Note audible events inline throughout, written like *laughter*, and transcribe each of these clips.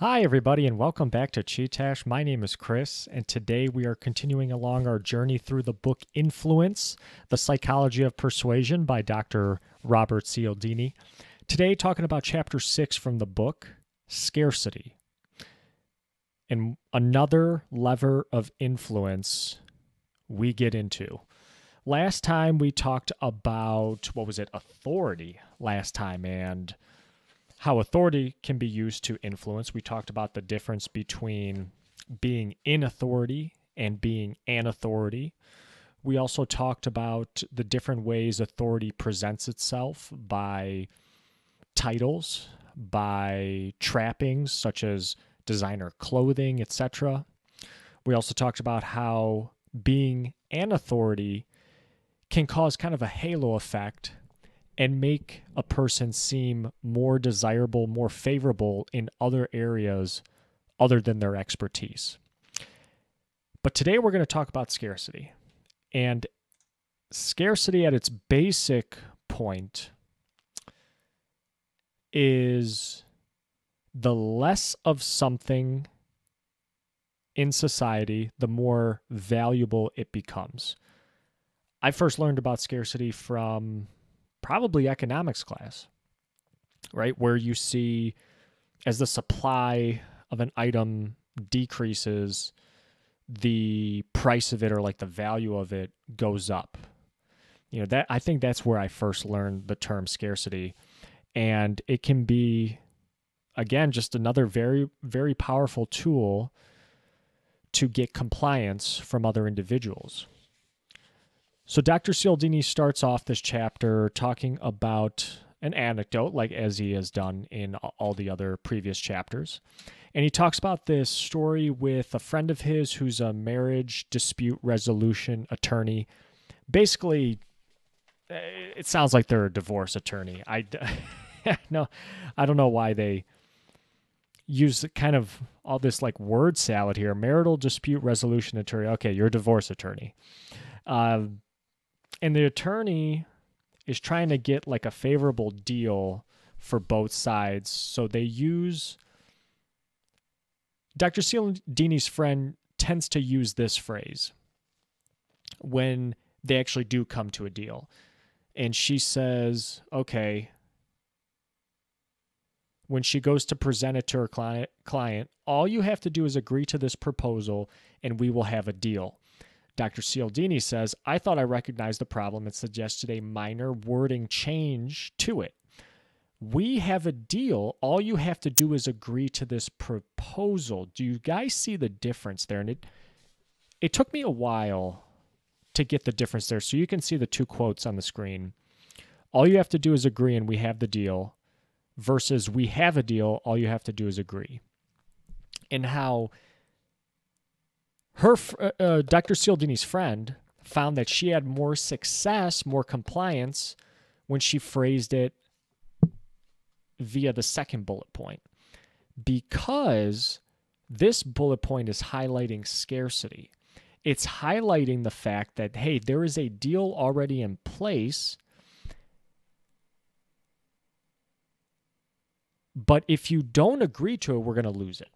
Hi, everybody, and welcome back to CheeTash. My name is Chris, and today we are continuing along our journey through the book Influence The Psychology of Persuasion by Dr. Robert Cialdini. Today, talking about chapter six from the book Scarcity. And another lever of influence we get into. Last time we talked about, what was it, authority last time, and how authority can be used to influence. We talked about the difference between being in authority and being an authority. We also talked about the different ways authority presents itself by titles, by trappings such as designer clothing, etc. We also talked about how being an authority can cause kind of a halo effect and make a person seem more desirable, more favorable in other areas other than their expertise. But today we're going to talk about scarcity. And scarcity at its basic point is the less of something in society, the more valuable it becomes. I first learned about scarcity from probably economics class, right? Where you see as the supply of an item decreases, the price of it or like the value of it goes up. You know, that I think that's where I first learned the term scarcity. And it can be again just another very very powerful tool to get compliance from other individuals. So Dr. Cialdini starts off this chapter talking about an anecdote, like as he has done in all the other previous chapters. And he talks about this story with a friend of his who's a marriage dispute resolution attorney. Basically, eh, it sounds like they're a divorce attorney. I *laughs* no, I don't know why they use kind of all this like word salad here. Marital dispute resolution attorney. Okay, you're a divorce attorney. Uh, and the attorney is trying to get like a favorable deal for both sides. So they use Dr. Cialdini's friend tends to use this phrase when they actually do come to a deal. And she says, okay, when she goes to present it to her client, client, all you have to do is agree to this proposal and we will have a deal. Dr. Cialdini says, I thought I recognized the problem and suggested a minor wording change to it. We have a deal. All you have to do is agree to this proposal. Do you guys see the difference there? And it it took me a while to get the difference there. So you can see the two quotes on the screen. All you have to do is agree and we have the deal versus we have a deal, all you have to do is agree. And how her uh, uh Dr. Cialdini's friend found that she had more success, more compliance when she phrased it via the second bullet point because this bullet point is highlighting scarcity. It's highlighting the fact that, hey, there is a deal already in place. But if you don't agree to it, we're going to lose it.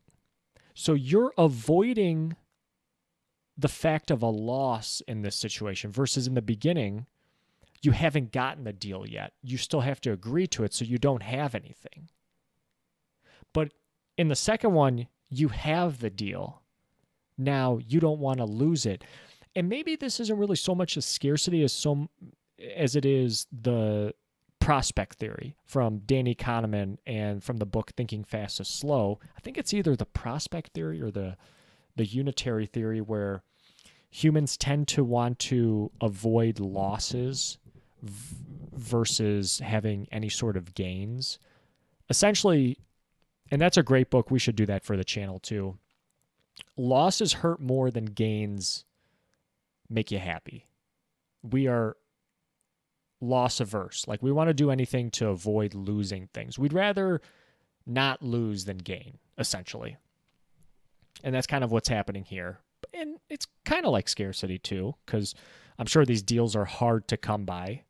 So you're avoiding the fact of a loss in this situation versus in the beginning, you haven't gotten the deal yet. You still have to agree to it, so you don't have anything. But in the second one, you have the deal. Now you don't want to lose it. And maybe this isn't really so much a scarcity as so as it is the prospect theory from Danny Kahneman and from the book Thinking Fast is Slow. I think it's either the prospect theory or the the unitary theory where humans tend to want to avoid losses v- versus having any sort of gains. Essentially, and that's a great book. We should do that for the channel too. Losses hurt more than gains make you happy. We are loss averse. Like we want to do anything to avoid losing things. We'd rather not lose than gain, essentially. And that's kind of what's happening here. And it's kind of like scarcity too, because I'm sure these deals are hard to come by,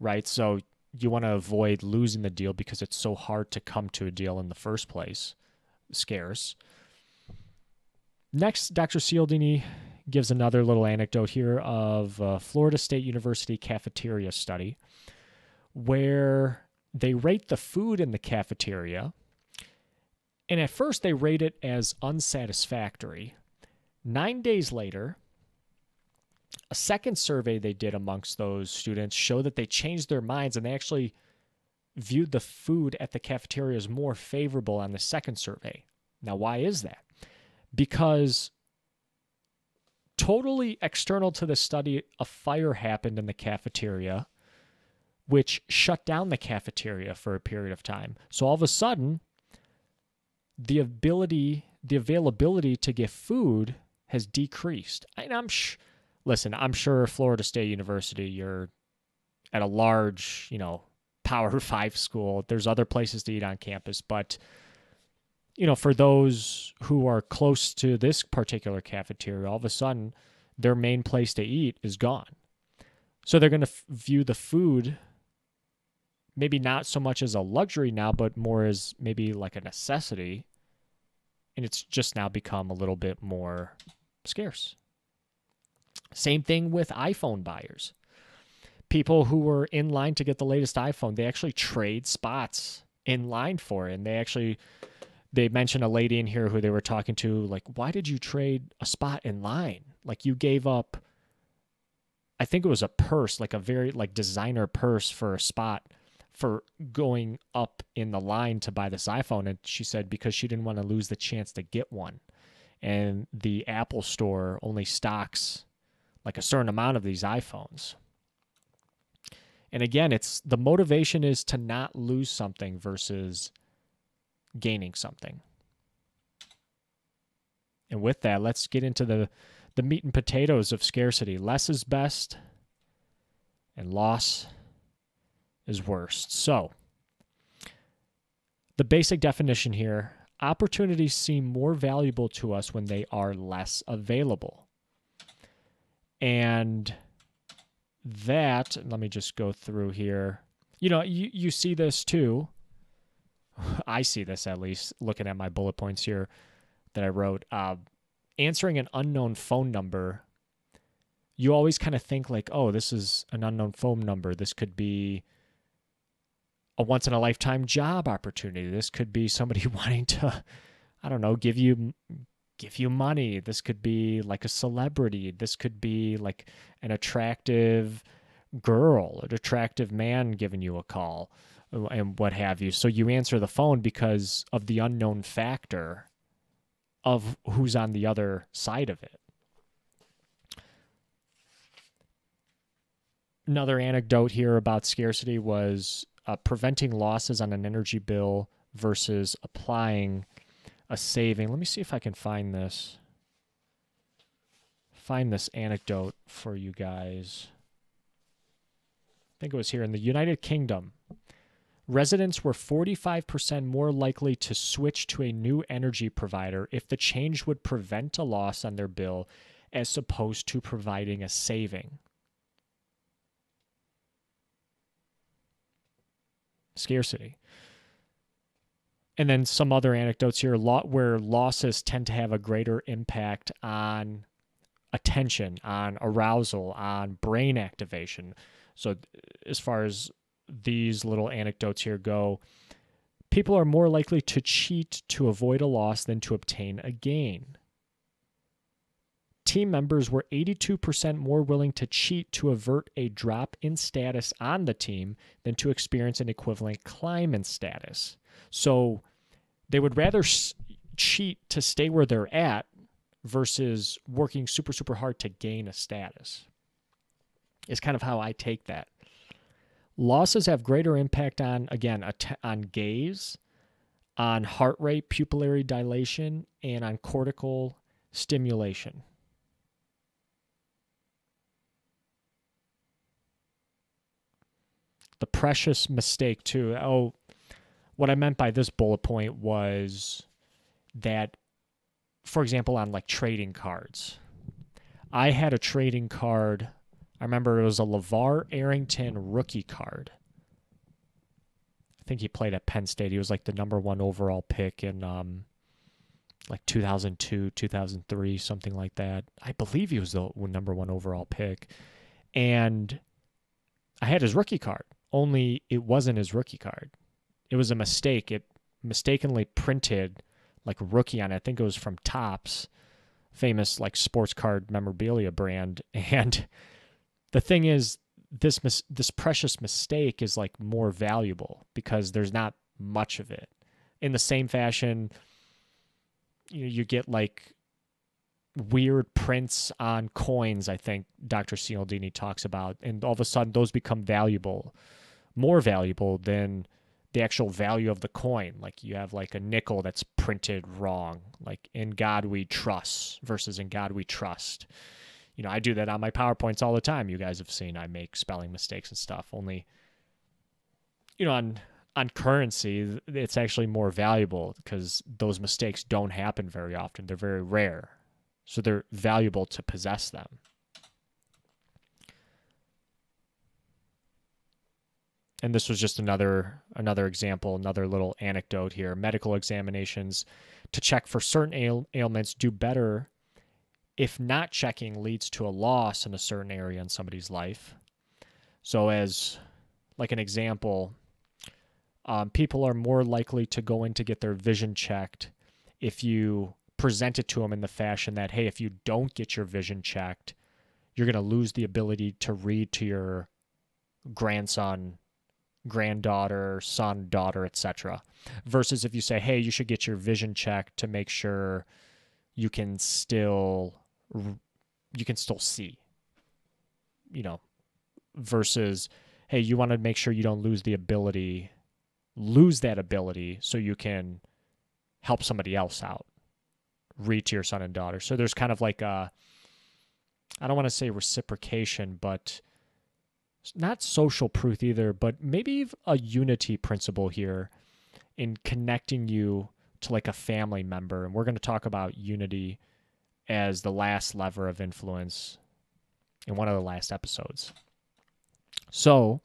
right? So you want to avoid losing the deal because it's so hard to come to a deal in the first place. scarce. Next, Dr. Cialdini gives another little anecdote here of a Florida State University cafeteria study where they rate the food in the cafeteria. And at first, they rate it as unsatisfactory. Nine days later, a second survey they did amongst those students showed that they changed their minds and they actually viewed the food at the cafeteria as more favorable on the second survey. Now, why is that? Because totally external to the study, a fire happened in the cafeteria, which shut down the cafeteria for a period of time. So all of a sudden, the ability, the availability to get food has decreased. And I'm sh- listen, I'm sure Florida State University, you're at a large, you know, *laughs* Power Five school. There's other places to eat on campus, but you know, for those who are close to this particular cafeteria, all of a sudden their main place to eat is gone. So they're going to f- view the food maybe not so much as a luxury now, but more as maybe like a necessity. And it's just now become a little bit more scarce. Same thing with iPhone buyers. People who were in line to get the latest iPhone, they actually trade spots in line for it. And they actually they mentioned a lady in here who they were talking to like why did you trade a spot in line like you gave up i think it was a purse like a very like designer purse for a spot for going up in the line to buy this iphone and she said because she didn't want to lose the chance to get one and the apple store only stocks like a certain amount of these iphones and again it's the motivation is to not lose something versus gaining something. And with that, let's get into the, the meat and potatoes of scarcity. Less is best, and loss is worst. So, the basic definition here opportunities seem more valuable to us when they are less available. And that, let me just go through here. You know, you, you see this too *laughs* I see this at least looking at my bullet points here that I wrote. Uh, answering an unknown phone number, you always kind of think like, oh, this is an unknown phone number. This could be a once in a lifetime job opportunity. This could be somebody *laughs* wanting to, I don't know, give you give you money. This could be like a celebrity. This could be like an attractive girl, an attractive man giving you a call uh, and what have you. So you answer the phone because of the unknown factor of who's on the other side of it. Another anecdote here about scarcity was uh, preventing losses on an energy bill versus applying a saving. Let me see if I can find this. Find this anecdote for you guys. I think it was here in the United Kingdom residents were 45% more likely to switch to a new energy provider if the change would prevent a loss on their bill as opposed to providing a saving. Scarcity. And then some other anecdotes here Lot where losses tend to have a greater impact on attention, on arousal, on brain activation. So, as far as these little anecdotes here go, people are more likely to cheat to avoid a loss than to obtain a gain. Team members were 82% more willing to cheat to avert a drop in status on the team than to experience an equivalent climb in status. So they would rather cheat to stay where they're at versus working super, super hard to gain a status. Is kind of how I take that. Losses have greater impact on, again, on gaze, on heart rate, pupillary dilation, and on cortical stimulation. The precious mistake, too. Oh, what I meant by this bullet point was that, for example, on like trading cards, I had a trading card I remember it was a LaVar Arrington rookie card. I think he played at Penn State. He was like the number one overall pick in um, like 2002, 2003, something like that. I believe he was the number one overall pick. And I had his rookie card, only it wasn't his rookie card. It was a mistake. It mistakenly printed like rookie on it. I think it was from Topps, famous like sports card memorabilia brand. *laughs* And the thing is, this mis- this precious mistake is like more valuable because there's not much of it. In the same fashion, you you get like weird prints on coins. I think Dr. Cialdini talks about, and all of a sudden those become valuable, more valuable than the actual value of the coin. Like you have like a nickel that's printed wrong, like in God we trust versus in God we trust you know, I do that on my PowerPoints all the time. You guys have seen I make spelling mistakes and stuff. Only, you know, on on currency, it's actually more valuable because those mistakes don't happen very often. They're very rare, so they're valuable to possess them. And this was just another another example, another little anecdote here. Medical examinations to check for certain ail- ailments do better if not checking leads to a loss in a certain area in somebody's life. So, as like an example, um, people are more likely to go in to get their vision checked if you present it to them in the fashion that, hey, if you don't get your vision checked, you're going to lose the ability to read to your grandson, granddaughter, son, daughter, etc. Versus if you say, hey, you should get your vision checked to make sure you can still you can still see. You know, versus hey, you want to make sure you don't lose the ability lose that ability so you can help somebody else out. Read to your son and daughter. So there's kind of like a I don't want to say reciprocation, but not social proof either, but maybe a unity principle here in connecting you to like a family member. And we're going to talk about unity as the last lever of influence in one of the last episodes. So,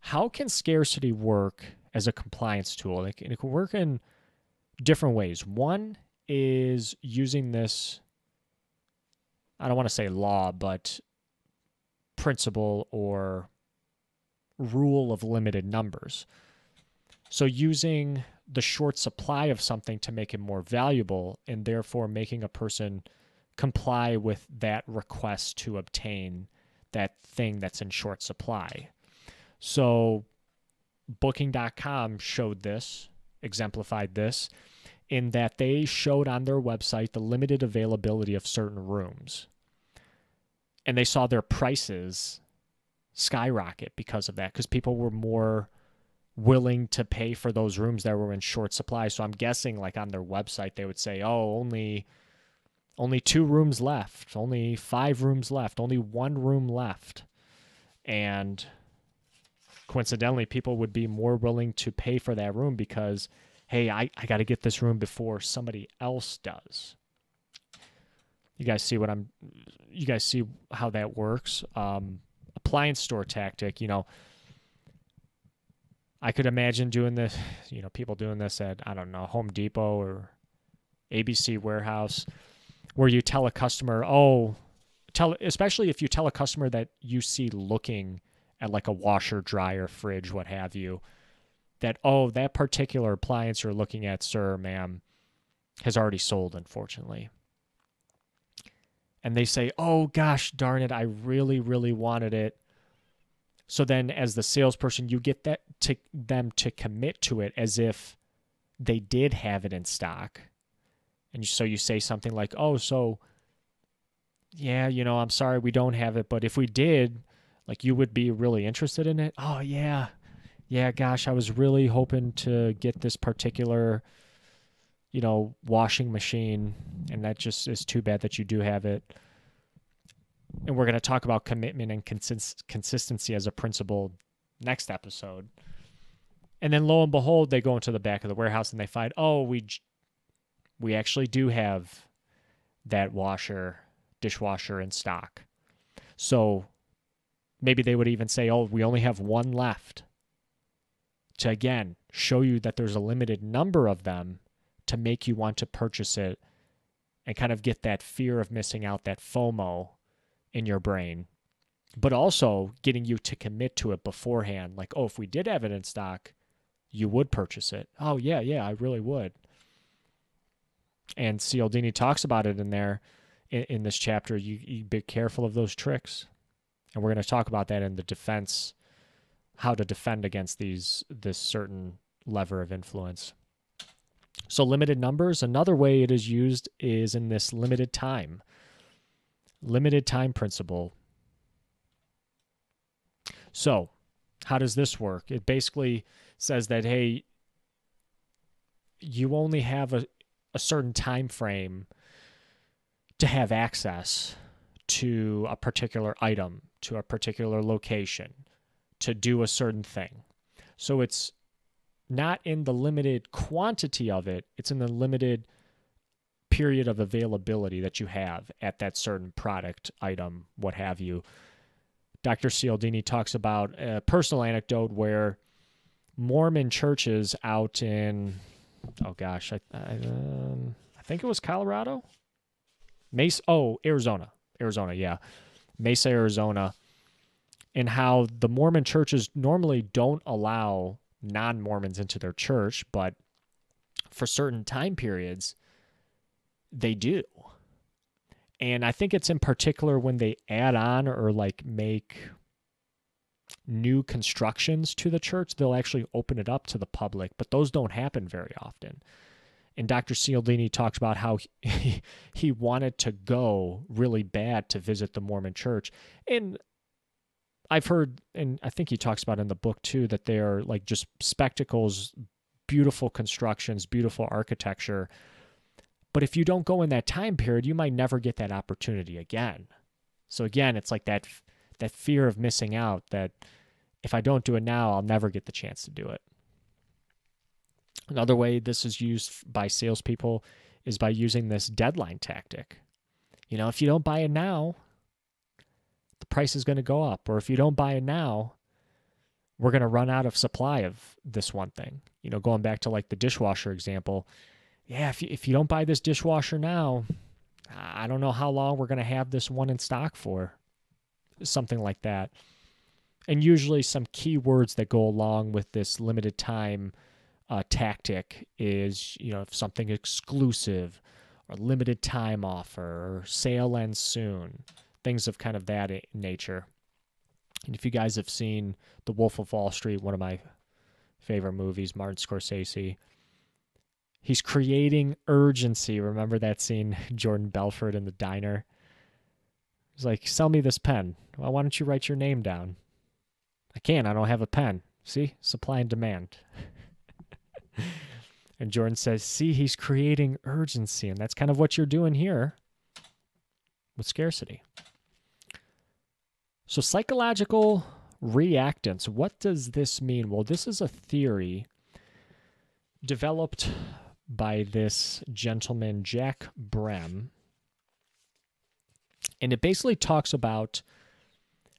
how can scarcity work as a compliance tool? It can work in different ways. One is using this, I don't want to say law, but principle or rule of limited numbers. So, using the short supply of something to make it more valuable and therefore making a person comply with that request to obtain that thing that's in short supply. So booking.com showed this, exemplified this in that they showed on their website the limited availability of certain rooms. And they saw their prices skyrocket because of that because people were more willing to pay for those rooms that were in short supply. So I'm guessing like on their website they would say, "Oh, only only two rooms left, only 5 rooms left, only one room left." And coincidentally, people would be more willing to pay for that room because hey, I, I got to get this room before somebody else does. You guys see what I'm you guys see how that works? Um, appliance store tactic, you know, I could imagine doing this, you know, people doing this at, I don't know, Home Depot or ABC warehouse, where you tell a customer, oh, tell, especially if you tell a customer that you see looking at like a washer, dryer, fridge, what have you, that, oh, that particular appliance you're looking at, sir, ma'am, has already sold, unfortunately. And they say, oh, gosh darn it, I really, really wanted it so then, as the salesperson, you get that to them to commit to it as if they did have it in stock. And so you say something like, "Oh, so yeah, you know, I'm sorry we don't have it, but if we did, like you would be really interested in it." Oh, yeah. Yeah, gosh, I was really hoping to get this particular you know, washing machine and that just is too bad that you do have it and we're going to talk about commitment and consist- consistency as a principle next episode. And then lo and behold, they go into the back of the warehouse and they find, oh, we we actually do have that washer, dishwasher in stock. So maybe they would even say, oh, we only have one left. To again show you that there's a limited number of them to make you want to purchase it and kind of get that fear of missing out, that FOMO in your brain, but also getting you to commit to it beforehand. Like, oh, if we did have it in stock, you would purchase it. Oh, yeah, yeah, I really would. And Cialdini talks about it in there in, in this chapter. You, you be careful of those tricks. And we're going to talk about that in the defense, how to defend against these this certain lever of influence. So limited numbers, another way it is used is in this limited time. Limited time principle. So, how does this work? It basically says that hey, you only have a, a certain time frame to have access to a particular item, to a particular location, to do a certain thing. So it's not in the limited quantity of it, it's in the limited period of availability that you have at that certain product, item, what have you. Dr. Cialdini talks about a personal anecdote where Mormon churches out in, oh gosh, I, I, um, I think it was Colorado? Mesa, oh, Arizona. Arizona, yeah. Mesa, Arizona. And how the Mormon churches normally don't allow non Mormons into their church, but for certain time periods, they do. And I think it's in particular when they add on or like make new constructions to the church, they'll actually open it up to the public, but those don't happen very often. And Dr. Cialdini talks about how he, *laughs* he wanted to go really bad to visit the Mormon church. And I've heard, and I think he talks about in the book too, that they are like just spectacles, beautiful constructions, beautiful architecture. But if you don't go in that time period, you might never get that opportunity again. So again, it's like that that fear of missing out that if I don't do it now, I'll never get the chance to do it. Another way this is used by salespeople is by using this deadline tactic. You know, if you don't buy it now, price is going to go up. Or if you don't buy it now, we're going to run out of supply of this one thing. You know, going back to like the dishwasher example, yeah, if you, if you don't buy this dishwasher now, I don't know how long we're going to have this one in stock for. Something like that. And usually, some keywords that go along with this limited time uh, tactic is, you know, something exclusive or limited time offer or sale ends soon things of kind of that nature. And if you guys have seen The Wolf of Wall Street, one of my favorite movies, Martin Scorsese, he's creating urgency. Remember that scene, *laughs* Jordan Belfort in the diner? He's like, sell me this pen. Well, why don't you write your name down? I can't. I don't have a pen. See? Supply and demand. *laughs* and Jordan says, see, he's creating urgency. And that's kind of what you're doing here with scarcity. So, psychological reactance, what does this mean? Well, this is a theory developed by this gentleman, Jack Brehm. And it basically talks about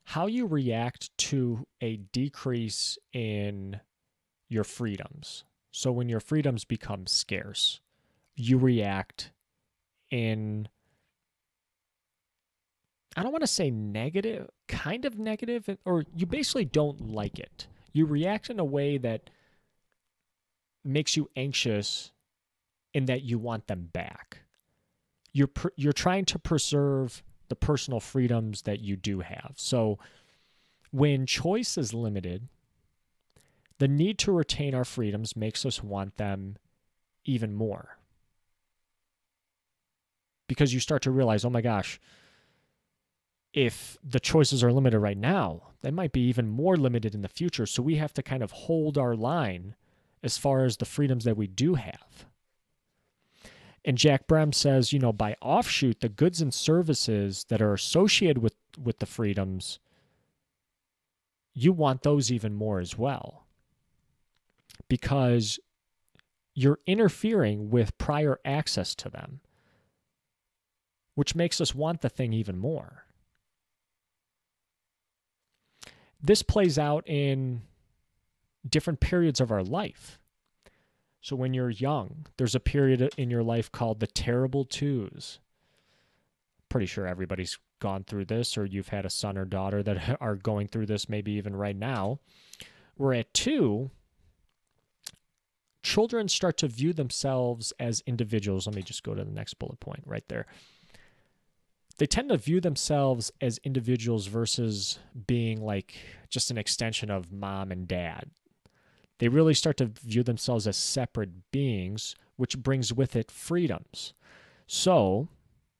how you react to a decrease in your freedoms. So, when your freedoms become scarce, you react in I don't want to say negative, kind of negative, or you basically don't like it. You react in a way that makes you anxious in that you want them back. You're you're trying to preserve the personal freedoms that you do have. So when choice is limited, the need to retain our freedoms makes us want them even more. Because you start to realize, oh my gosh, if the choices are limited right now, they might be even more limited in the future. So we have to kind of hold our line as far as the freedoms that we do have. And Jack Brehm says, you know, by offshoot, the goods and services that are associated with, with the freedoms, you want those even more as well. Because you're interfering with prior access to them, which makes us want the thing even more. This plays out in different periods of our life. So when you're young, there's a period in your life called the terrible twos. Pretty sure everybody's gone through this, or you've had a son or daughter that *laughs* are going through this, maybe even right now. Where at two, children start to view themselves as individuals. Let me just go to the next bullet point right there. They tend to view themselves as individuals versus being like just an extension of mom and dad. They really start to view themselves as separate beings, which brings with it freedoms. So,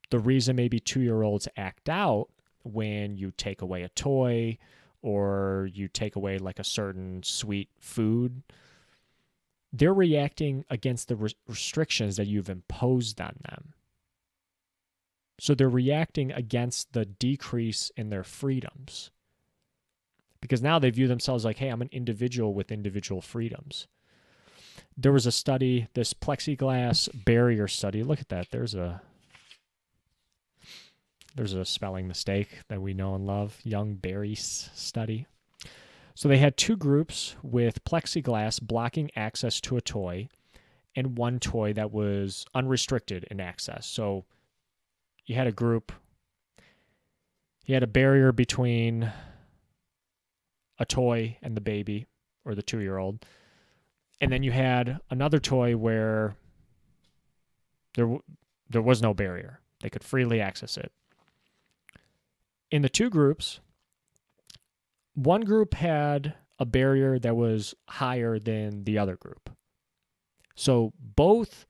the reason maybe two year olds act out when you take away a toy or you take away like a certain sweet food they're reacting against the re- restrictions that you've imposed on them. So they're reacting against the decrease in their freedoms. Because now they view themselves like, hey, I'm an individual with individual freedoms. There was a study, this plexiglass barrier study. Look at that. There's a there's a spelling mistake that we know and love. Young Barry's study. So they had two groups with plexiglass blocking access to a toy and one toy that was unrestricted in access. So you had a group, you had a barrier between a toy and the baby or the two year old. And then you had another toy where there, there was no barrier, they could freely access it. In the two groups, one group had a barrier that was higher than the other group. So both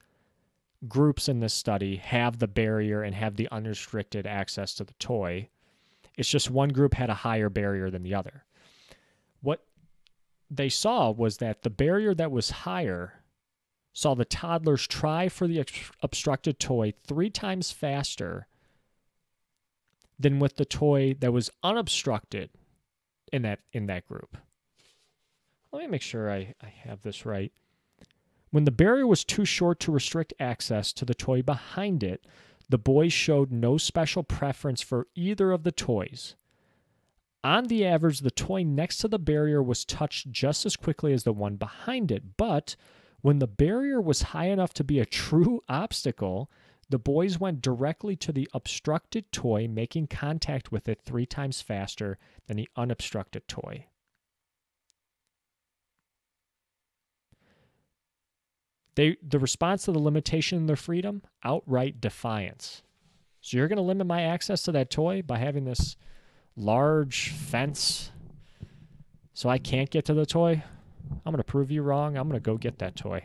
groups in this study have the barrier and have the unrestricted access to the toy. It's just one group had a higher barrier than the other. What they saw was that the barrier that was higher saw the toddlers try for the obstructed toy three times faster than with the toy that was unobstructed in that in that group. Let me make sure I, I have this right. When the barrier was too short to restrict access to the toy behind it, the boys showed no special preference for either of the toys. On the average, the toy next to the barrier was touched just as quickly as the one behind it, but when the barrier was high enough to be a true *laughs* obstacle, the boys went directly to the obstructed toy, making contact with it three times faster than the unobstructed toy. They, the response to the limitation in their freedom outright defiance. So you're going to limit my access to that toy by having this large fence so I can't get to the toy? I'm going to prove you wrong. I'm going to go get that toy.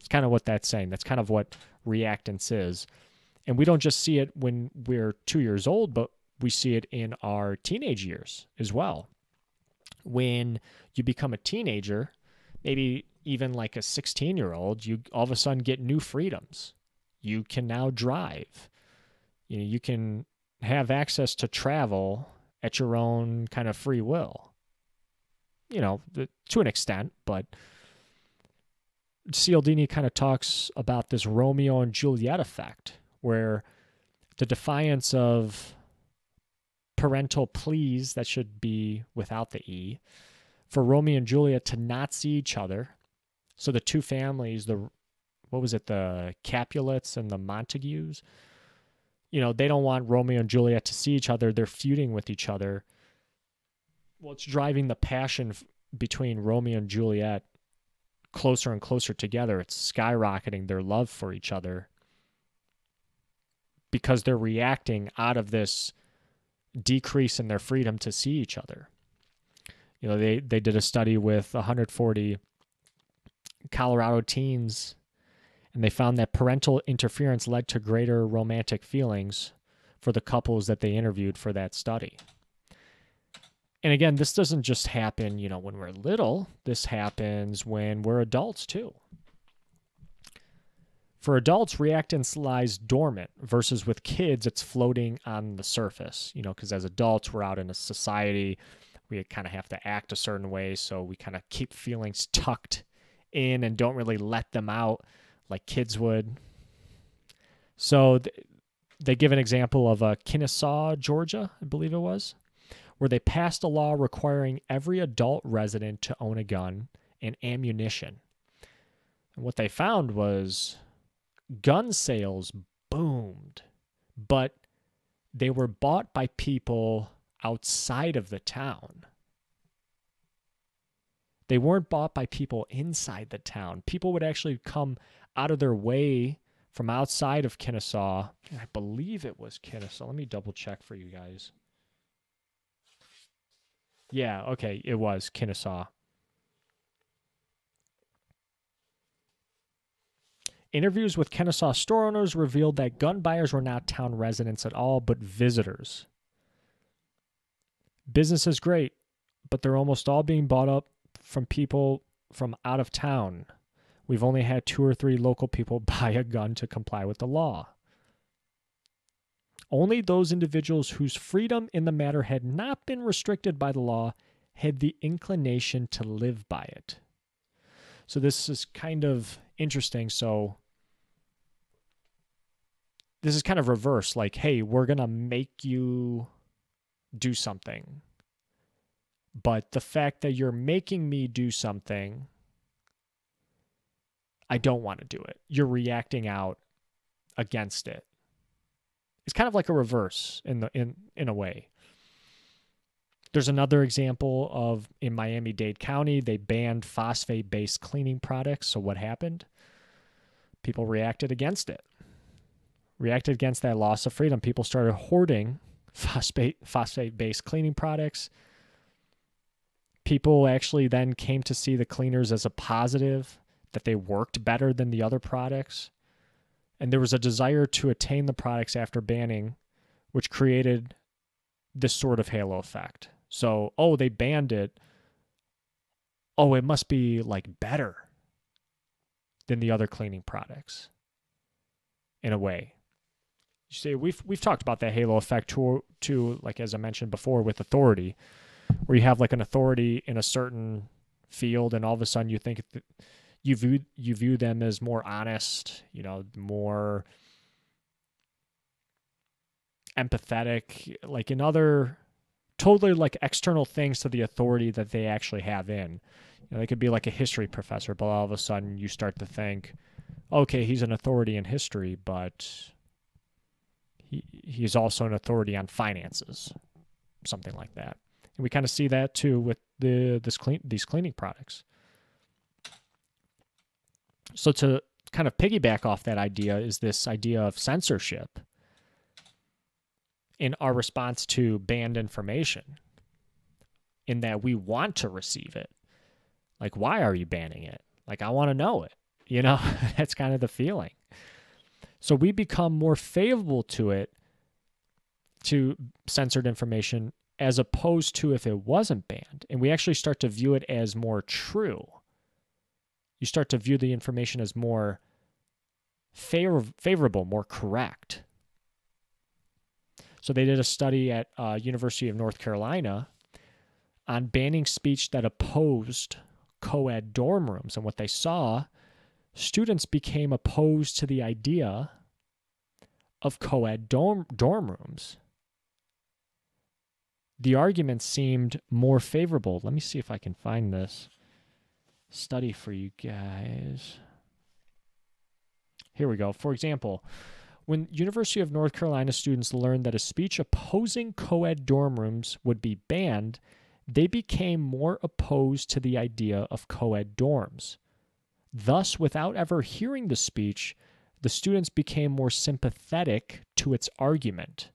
It's kind of what that's saying. That's kind of what reactance is. And we don't just see it when we're two years old, but we see it in our teenage years as well. When you become a teenager, maybe even like a 16 year old, you all of a sudden get new freedoms. You can now drive. You know, you can have access to travel at your own kind of free will. You know, to an extent, but Cialdini kind of talks about this Romeo and Juliet effect, where the defiance of parental pleas that should be without the E for Romeo and Juliet to not see each other. So the two families, the what was it, the Capulets and the Montagues, you know, they don't want Romeo and Juliet to see each other. They're feuding with each other. Well, it's driving the passion between Romeo and Juliet closer and closer together. It's skyrocketing their love for each other because they're reacting out of this decrease in their freedom to see each other. You know, they, they did a study with 140 Colorado teens, and they found that parental interference led to greater romantic feelings for the couples that they interviewed for that study. And again, this doesn't just happen, you know, when we're little. This happens when we're adults too. For adults, reactance lies dormant versus with kids, it's floating on the surface, you know, because as adults, we're out in a society, we kind of have to act a certain way. So we kind of keep feelings tucked in and don't really let them out like kids would. So th- they give an example of uh, Kennesaw, Georgia, I believe it was where they passed a law requiring every adult resident to own a gun and ammunition. And what they found was gun sales boomed, but they were bought by people outside of the town. They weren't bought by people inside the town. People would actually come out of their way from outside of Kennesaw. I believe it was Kennesaw. Let me double check for you guys. Yeah, okay, it was Kennesaw. Interviews with Kennesaw store owners revealed that gun buyers were not town residents at all, but visitors. Business is great, but they're almost all being bought up from people from out of town. We've only had two or three local people *laughs* buy a gun to comply with the law. Only those individuals whose freedom in the matter had not been restricted by the law had the inclination to live by it. So this is kind of interesting. So this is kind of reverse like, hey, we're going to make you do something. But the fact that you're making me do something, I don't want to do it. You're reacting out against it. It's kind of like a reverse in the in in a way. There's another example of in Miami Dade County, they banned phosphate based cleaning products. So, what happened? People reacted against it, reacted against that loss of freedom. People started hoarding *laughs* phosphate phosphate based cleaning products. People actually then came to see the cleaners as a positive, that they worked better than the other products. And there was a desire to attain the products after banning, which created this sort of halo effect. So, oh, they banned it. Oh, it must be like better than the other cleaning products in a way. You see, we've we've talked about that halo effect to to like as I mentioned before with authority, where you have like an authority in a certain field, and all of a sudden you think you view you view them as more honest, you know, more empathetic, like in other totally like external things to the authority that they actually have in. You know, they could be like a history professor, but all of a sudden you start to think, okay, he's an authority in history, but he he's also an authority on finances, something like that. And we kind of see that too with the this clean these cleaning products. So to kind of piggyback off that idea is this idea of censorship in our response to banned information in that we want to receive it. Like, why are you banning it? Like, I want to know it. You know, *laughs* that's kind of the feeling. So we become more favorable to it, to censored information, as opposed to if it wasn't banned. And we actually start to view it as more true. You start to view the information as more favor- favorable, more correct. So they did a study at uh, University of North Carolina on banning speech that opposed co-ed dorm rooms, and what they saw, students became opposed to the idea of co-ed dorm dorm rooms. The argument seemed more favorable. Let me see if I can find this study for you guys. Here we go. For example, when University of North Carolina students learned that a speech opposing co-ed dorm rooms would be banned, they became more opposed to the idea of co-ed dorms. Thus, without ever hearing the speech, the students became more sympathetic to its argument.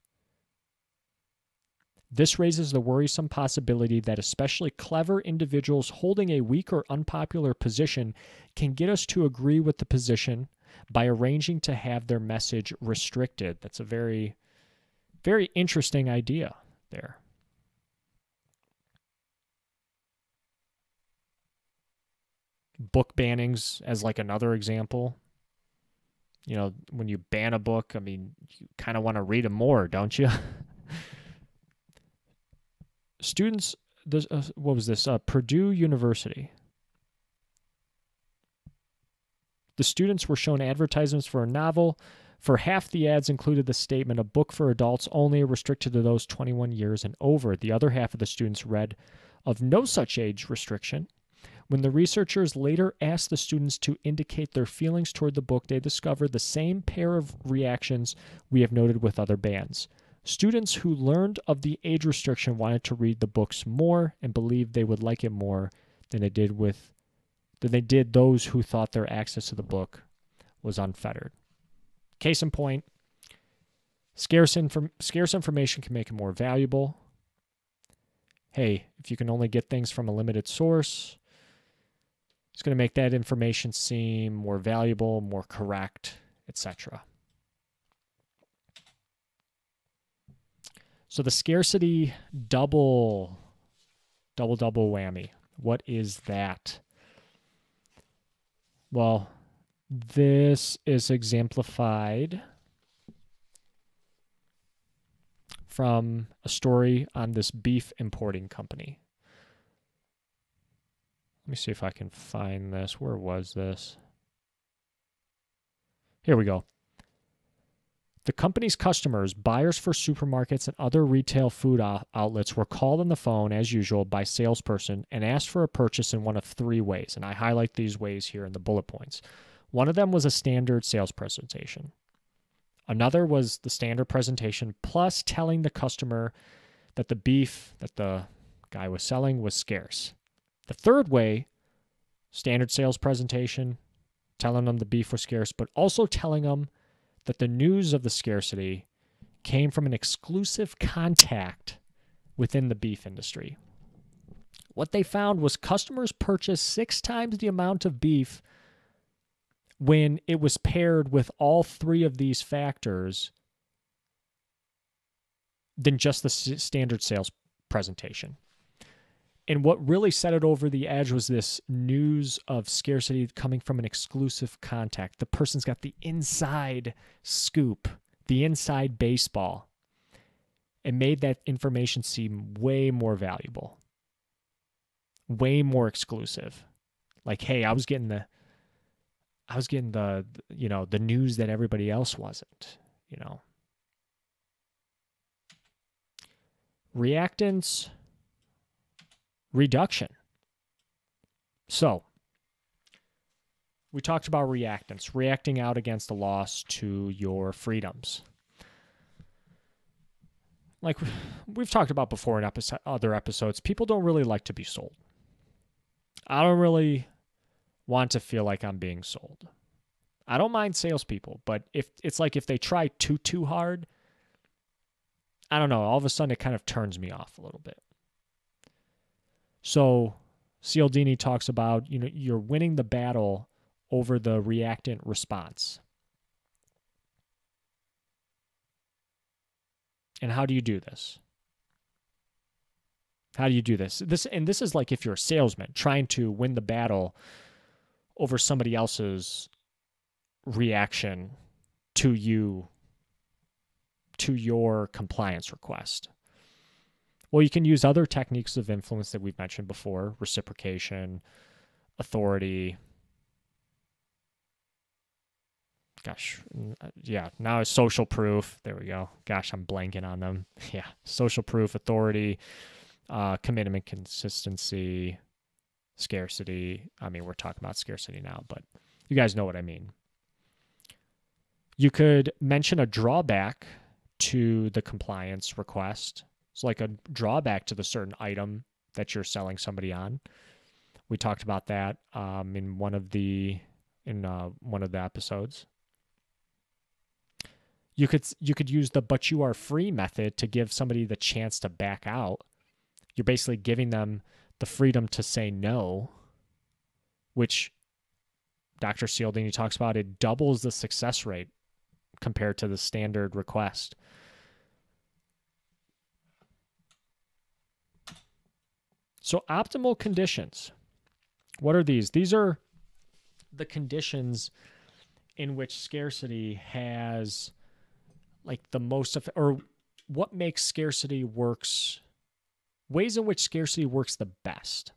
This raises the worrisome possibility that especially clever individuals holding a weak or unpopular position can get us to agree with the position by arranging to have their message restricted. That's a very, very interesting idea there. Book bannings as like another example. You know, when you ban a book, I mean, you kind of want to read them more, don't you? *laughs* Students, this, uh, what was this? Uh, Purdue University The students were shown advertisements for a novel. For half the ads included the statement, a book for adults only restricted to those 21 years and over. The other half of the students read of no such age restriction, When the researchers later asked the students to indicate their feelings toward the book, they discovered the same pair of reactions we have noted with other bands. Students who learned of the age restriction wanted to read the books more and believed they would like it more than they did with than they did those who thought their access to the book was unfettered. Case in point, scarce, inform- scarce information can make it more valuable. Hey, if you can only get things from a limited source, it's going to make that information seem more valuable, more correct, etc. So the scarcity double double double whammy. What is that? Well, this is exemplified from a story on this beef importing company. Let me see if I can find this. Where was this? Here we go. The company's customers, buyers for supermarkets and other retail food outlets, were called on the phone as usual by salesperson and asked for a purchase in one of three ways. And I highlight these ways here in the bullet points. One of them was a standard sales presentation. Another was the standard presentation plus telling the customer that the beef that the guy was selling was scarce. The third way, standard sales presentation, telling them the beef was scarce, but also telling them that the news of the scarcity came from an exclusive contact within the beef industry. What they found was customers purchased six times the amount of beef when it was paired with all three of these factors than just the standard sales presentation. And what really set it over the edge was this news of scarcity coming from an exclusive contact. The person's got the inside scoop, the inside baseball. It made that information seem way more valuable, way more exclusive. Like, hey, I was getting the, I was getting the, you know, the news that everybody else wasn't, you know. Reactance reduction. So, we talked about reactance, reacting out against the loss to your freedoms. Like we've talked about before in episode, other episodes, people don't really like to be sold. I don't really want to feel like I'm being sold. I don't mind salespeople, but if it's like if they try too too hard, I don't know. All of a sudden, it kind of turns me off a little bit. So Cialdini talks about, you know, you're winning the battle over the reactance response. And how do you do this? How do you do this? This and this is like if you're a salesman trying to win the battle over somebody else's reaction to you to your compliance request. Well, you can use other techniques of influence that we've mentioned before reciprocation, authority. Gosh, uh, yeah, now social proof. There we go. Gosh, I'm blanking on them. *laughs* Yeah, social proof, authority, uh, commitment, consistency, scarcity. I mean, we're talking about scarcity now, but you guys know what I mean. You could mention a drawback to the compliance request it's like a drawback to the certain item that you're selling somebody on. We talked about that um, in one of the in uh, one of the episodes. You could you could use the but you are free method to give somebody the chance to back out. You're basically giving them the freedom to say no, which Dr. Cialdini talks about. It doubles the success rate compared to the standard request. So, optimal conditions. What are these? These are the conditions in which scarcity has like the most of or what makes scarcity works ways in which scarcity works the best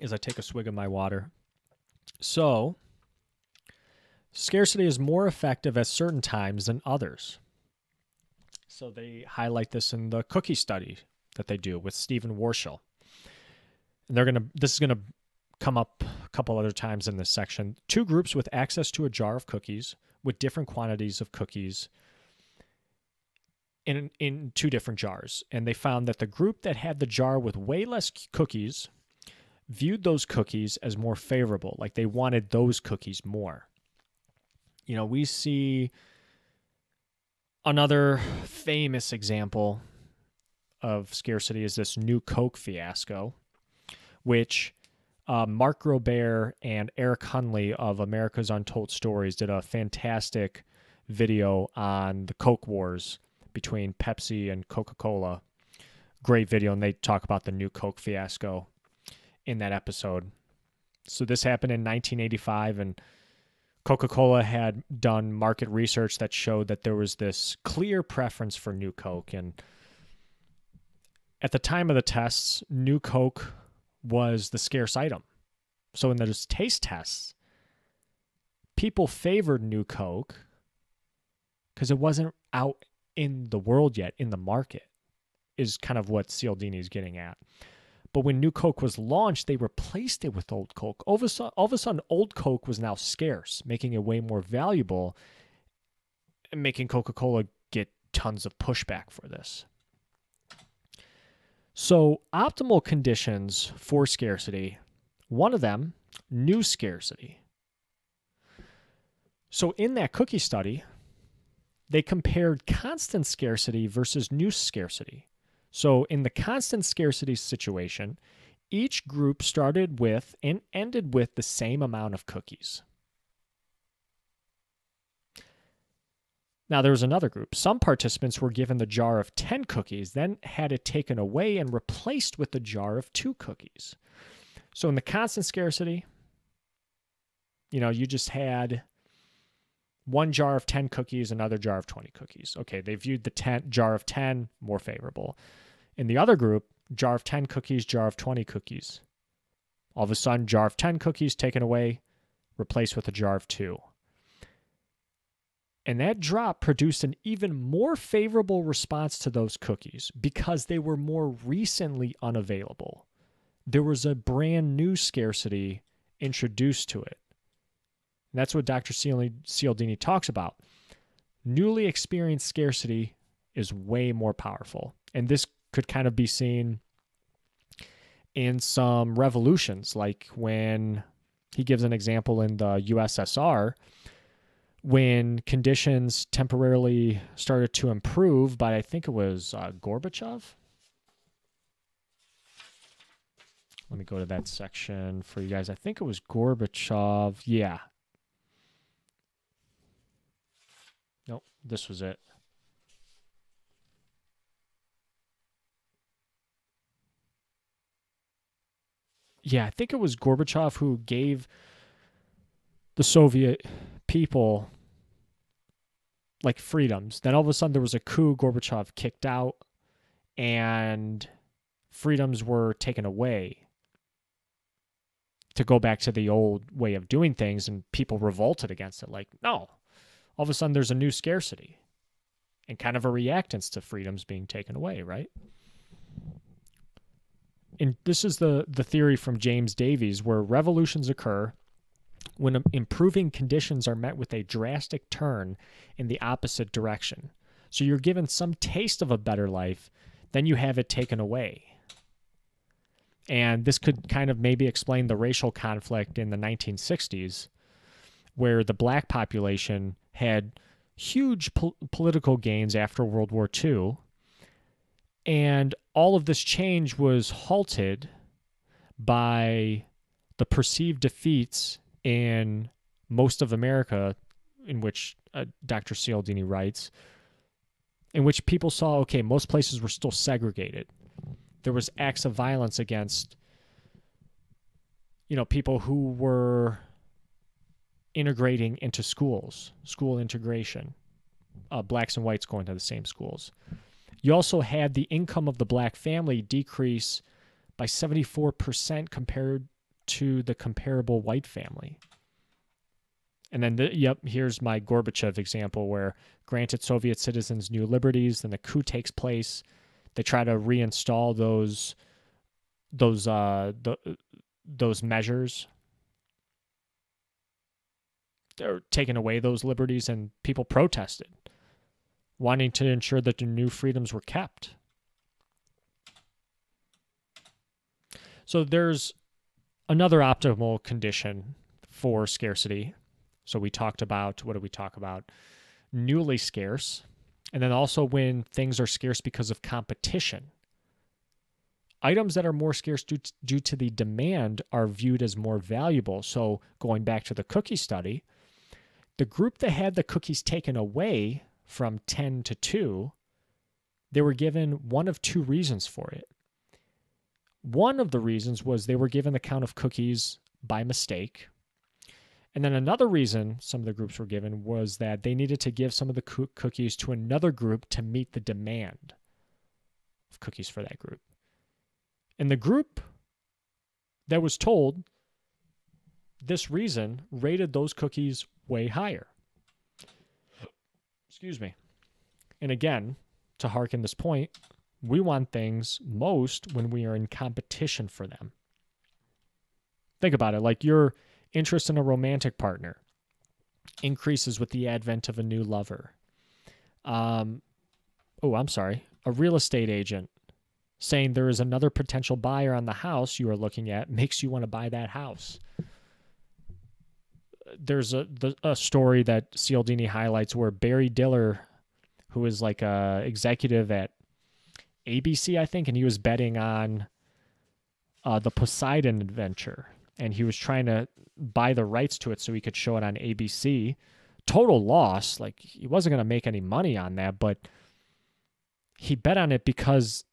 as i take a swig of my water so Scarcity is more effective at certain times than others. So they highlight this in the cookie study that they do with Stephen Worchel. And they're going to, this is going to come up a couple other times in this section. Two groups with access to a jar of cookies with different quantities of cookies in in two different jars and they found that the group that had the jar with way less cookies viewed those cookies as more favorable like they wanted those cookies more you know we see another famous example of scarcity is this new coke fiasco which uh, Mark Groubert and Eric Hunley of America's Untold Stories did a fantastic video on the Coke Wars between Pepsi and Coca Cola. Great video, and they talk about the new Coke fiasco in that episode. So this happened in 1985, and Coca Cola had done market research that showed that there was this clear preference for New Coke. And at the time of the tests, New Coke was the scarce item. So in those taste tests, people favored New Coke because it wasn't out in the world yet, in the market, is kind of what Cialdini is getting at. But when New Coke was launched, they replaced it with Old Coke. All of, a sudden, all of a sudden, Old Coke was now scarce, making it way more valuable and making Coca Cola get tons of pushback for this. So, optimal conditions for scarcity, one of them, new scarcity. So, in that cookie study, they compared constant scarcity versus new scarcity. So, in the constant scarcity situation, each group started with and ended with the same amount of cookies. Now, there was another group. Some participants were given the jar of 10 cookies, then had it taken away and replaced with the jar of two cookies. So, in the constant scarcity, you know, you just had one jar of 10 cookies, another jar of 20 cookies. Okay, they viewed the 10, jar of 10 more favorable. In the other group, jar of 10 cookies, jar of 20 cookies. All of a sudden, jar of 10 cookies taken away, replaced with a jar of two. And that drop produced an even more favorable response to those cookies because they were more recently unavailable. There was a brand new scarcity introduced to it. And that's what Dr. Cialdini talks about. Newly experienced scarcity is way more powerful. And this could kind of be seen in some revolutions, like when he gives an example in the USSR when conditions temporarily started to improve, but I think it was uh, Gorbachev. Let me go to that section for you guys. I think it was Gorbachev. Yeah. Nope, this was it. Yeah, I think it was Gorbachev who gave the Soviet people like freedoms. Then all of a sudden there was a coup, Gorbachev kicked out, and freedoms were taken away to go back to the old way of doing things, and people revolted against it. Like, no, all of a sudden there's a new scarcity and kind of a reactance to freedoms being taken away, right? And this is the the theory from James Davies where revolutions occur when improving conditions are met with a drastic turn in the opposite direction. So you're given some taste of a better life, then you have it taken away. And this could kind of maybe explain the racial conflict in the 1960s, where the black population had huge po- political gains after World War II. And all of this change was halted by the perceived defeats in most of America, in which uh, Dr. Cialdini writes, in which people saw okay, most places were still segregated. There was acts of violence against, you know, people who were integrating into schools, school integration, uh, blacks and whites going to the same schools. You also had the income of the black family decrease by 74% compared to the comparable white family. And then, the, yep, here's my Gorbachev example where granted Soviet citizens new liberties, then the coup takes place. They try to reinstall those those uh the, those measures. They're taking away those liberties, and people protested, wanting to ensure that the new freedoms were kept. So there's another optimal condition for scarcity. So we talked about what did we talk about? Newly scarce, and then also when things are scarce because of competition. Items that are more scarce due to, due to the demand are viewed as more valuable. So going back to the cookie study, the group that had the cookies taken away from 10 to 2, they were given one of two reasons for it. One of the reasons was they were given the count of cookies by mistake. And then another reason some of the groups were given was that they needed to give some of the co- cookies to another group to meet the demand of cookies for that group. And the group that was told this reason rated those cookies way higher. Excuse me. And again, to harken this point, we want things most when we are in competition for them. Think about it like your interest in a romantic partner increases with the advent of a new lover. Um, oh, I'm sorry, a real estate agent saying there is another potential buyer on the house you are looking at makes you want to buy that house. There's a the, a story that Cialdini highlights where Barry Diller, who is like a executive at ABC, I think, and he was betting on uh, the Poseidon Adventure, and he was trying to buy the rights to it so he could show it on ABC. Total loss. Like he wasn't going to make any money on that, but he bet on it because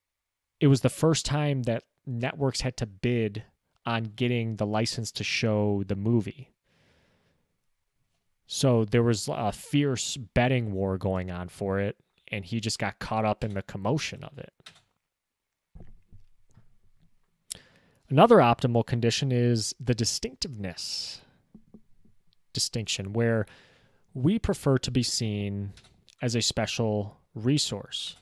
it was the first time that networks had to bid on getting the license to show the movie. So there was a fierce betting war going on for it and he just got caught up in the commotion of it. Another optimal condition is the distinctiveness distinction, where we prefer to be seen as a special resource.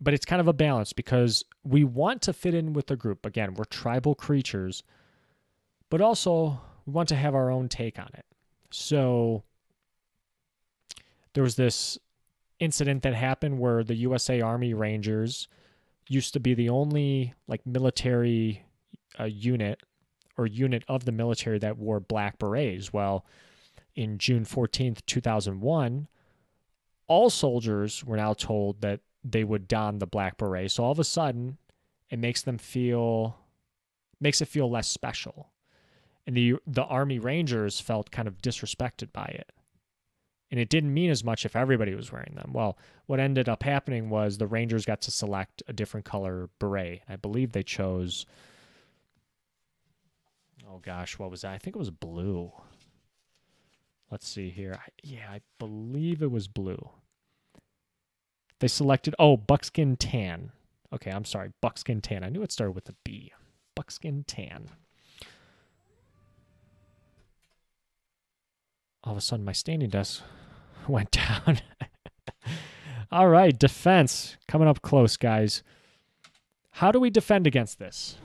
But it's kind of a balance because we want to fit in with the group. Again, we're tribal creatures, but also we want to have our own take on it. So there was this incident that happened where the USA Army Rangers used to be the only like military uh, unit or unit of the military that wore black berets. Well, in June 14th, 2001, all soldiers were now told that they would don the black beret. So all of a sudden, it makes them feel makes it feel less special. And the the Army Rangers felt kind of disrespected by it and it didn't mean as much if everybody was wearing them. Well, what ended up happening was the Rangers got to select a different color beret. I believe they chose. Oh gosh, what was that? I think it was blue. Let's see here. I, Yeah, I believe it was blue. They selected oh buckskin tan. Okay, I'm sorry, buckskin tan. I knew it started with a B. Buckskin tan. All of a sudden, my standing desk *laughs* went down. *laughs* All right, defense coming up close, guys. How do we defend against this?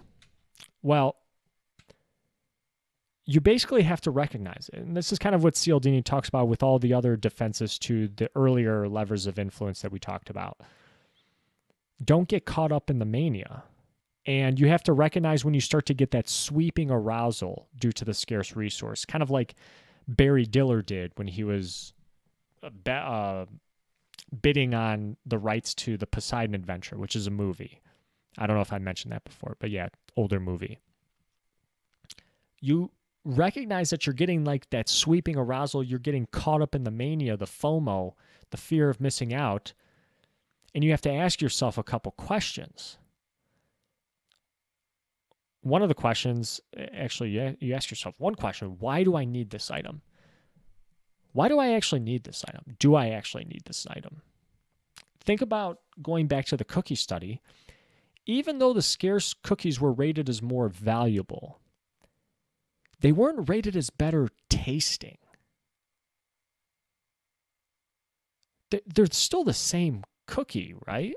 Well, you basically have to recognize it. And this is kind of what Cialdini talks about with all the other defenses to the earlier levers of influence that we talked about. Don't get caught up in the mania. And you have to recognize when you start to get that sweeping arousal due to the scarce resource, kind of like Barry Diller did when he was uh, bidding on the rights to the Poseidon Adventure, which is a movie. I don't know if I mentioned that before, but yeah, older movie. You recognize that you're getting like that sweeping arousal, you're getting caught up in the mania, the FOMO, the fear of missing out, and you have to ask yourself a couple questions. One of the questions, actually, you ask yourself one question why do I need this item? Why do I actually need this item? Do I actually need this item? Think about going back to the cookie study. Even though the scarce cookies were rated as more valuable, they weren't rated as better tasting. They're still the same cookie, right?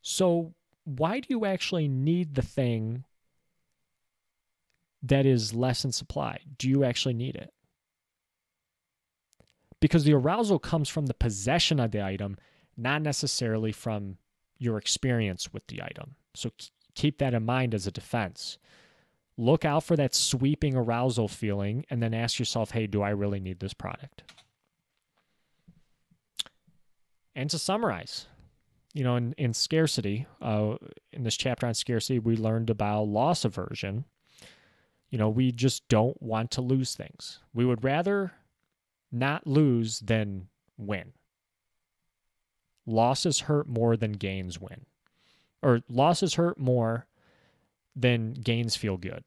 So, why do you actually need the thing that is less in supply? Do you actually need it? Because the arousal comes from the possession of the item, not necessarily from your experience with the item. So, keep that in mind as a defense. Look out for that sweeping arousal feeling and then ask yourself, hey, do I really need this product? And to summarize, you know, in, in scarcity, uh, in this chapter on scarcity, we learned about loss aversion. You know, we just don't want to lose things. We would rather not lose than win. Losses hurt more than gains win, or losses hurt more than gains feel good,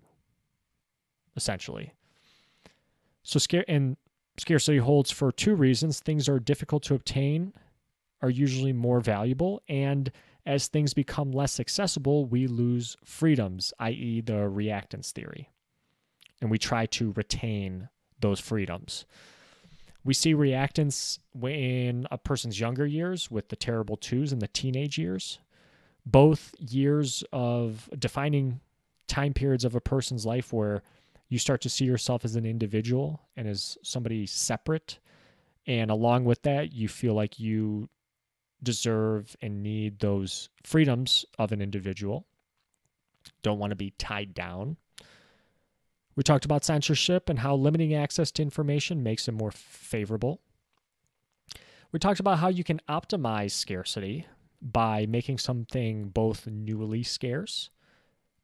essentially. So, scare and scarcity holds for two reasons things are difficult to obtain are usually more valuable. And as things become less accessible, we lose freedoms, i.e., the reactance theory. And we try to retain those freedoms. We see reactance in a person's younger years with the terrible twos and the teenage years. Both years of defining time periods of a person's life where you start to see yourself as an individual and as somebody separate. And along with that, you feel like you deserve and need those freedoms of an individual. Don't want to be tied down. We talked about censorship and how limiting access to information makes it more favorable. We talked about how you can optimize scarcity by making something both newly scarce,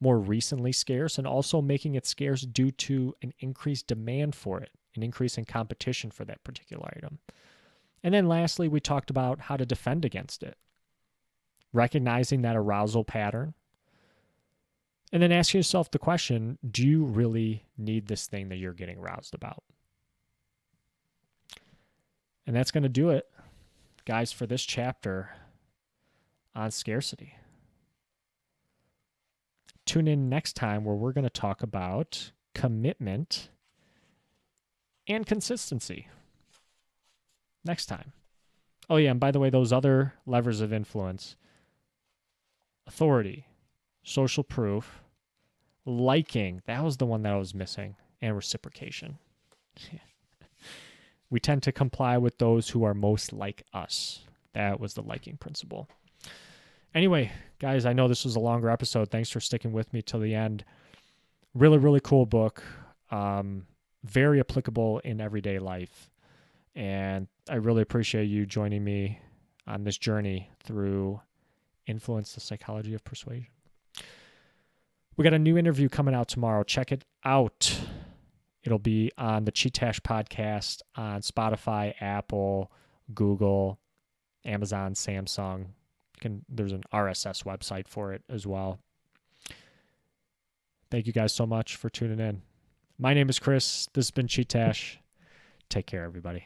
more recently scarce, and also making it scarce due to an increased demand for it, an increase in competition for that particular item. And then lastly, we talked about how to defend against it, recognizing that arousal pattern. And then ask yourself the question do you really need this thing that you're getting roused about? And that's going to do it, guys, for this chapter on scarcity. Tune in next time where we're going to talk about commitment and consistency next time. Oh, yeah, and by the way, those other levers of influence authority, social proof, liking that was the one that I was missing, and reciprocation. *laughs* we tend to comply with those who are most like us. That was the liking principle. Anyway, guys, I know this was a longer episode. Thanks for sticking with me till the end. Really, really cool book. Um, very applicable in everyday life. And I really appreciate you joining me on this journey through Influence the Psychology of Persuasion. We got a new interview coming out tomorrow. Check it out. It'll be on the CheeTash podcast on Spotify, Apple, Google, Amazon, Samsung. You can there's an RSS website for it as well. Thank you guys so much for tuning in. My name is Chris. This has been CheeTash. Take care, everybody.